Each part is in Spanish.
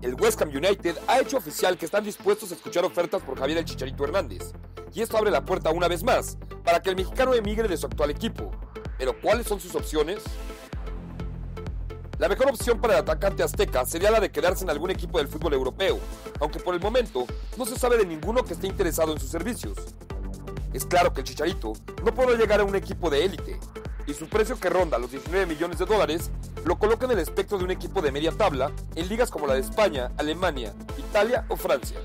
El West Ham United ha hecho oficial que están dispuestos a escuchar ofertas por Javier el Chicharito Hernández, y esto abre la puerta una vez más para que el mexicano emigre de su actual equipo. Pero ¿cuáles son sus opciones? La mejor opción para el atacante azteca sería la de quedarse en algún equipo del fútbol europeo, aunque por el momento no se sabe de ninguno que esté interesado en sus servicios. Es claro que el Chicharito no podrá llegar a un equipo de élite, y su precio que ronda los 19 millones de dólares lo coloca en el espectro de un equipo de media tabla en ligas como la de España, Alemania, Italia o Francia.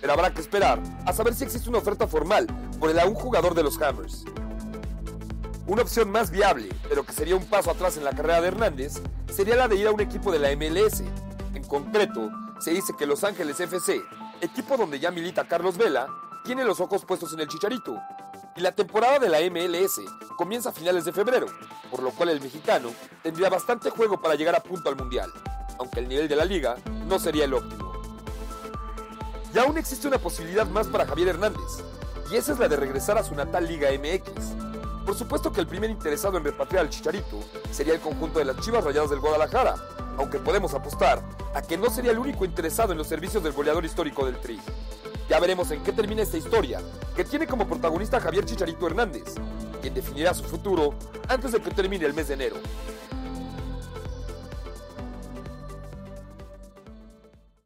Pero habrá que esperar a saber si existe una oferta formal por el a un jugador de los Hammers. Una opción más viable, pero que sería un paso atrás en la carrera de Hernández, sería la de ir a un equipo de la MLS. En concreto, se dice que Los Ángeles FC, equipo donde ya milita Carlos Vela, tiene los ojos puestos en el Chicharito. Y la temporada de la MLS comienza a finales de febrero, por lo cual el mexicano tendría bastante juego para llegar a punto al Mundial, aunque el nivel de la liga no sería el óptimo. Y aún existe una posibilidad más para Javier Hernández, y esa es la de regresar a su natal Liga MX. Por supuesto que el primer interesado en repatriar al Chicharito sería el conjunto de las Chivas Rayadas del Guadalajara, aunque podemos apostar a que no sería el único interesado en los servicios del goleador histórico del Tri. Ya veremos en qué termina esta historia, que tiene como protagonista a Javier Chicharito Hernández, quien definirá su futuro antes de que termine el mes de enero.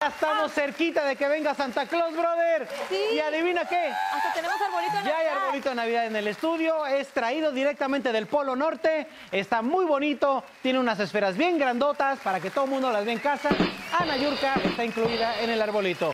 Ya estamos cerquita de que venga Santa Claus, brother. Sí. Y adivina qué. Hasta tenemos arbolito de Ya hay Navidad. arbolito de Navidad en el estudio, es traído directamente del Polo Norte, está muy bonito, tiene unas esferas bien grandotas para que todo el mundo las vea en casa. Ana Yurka está incluida en el arbolito.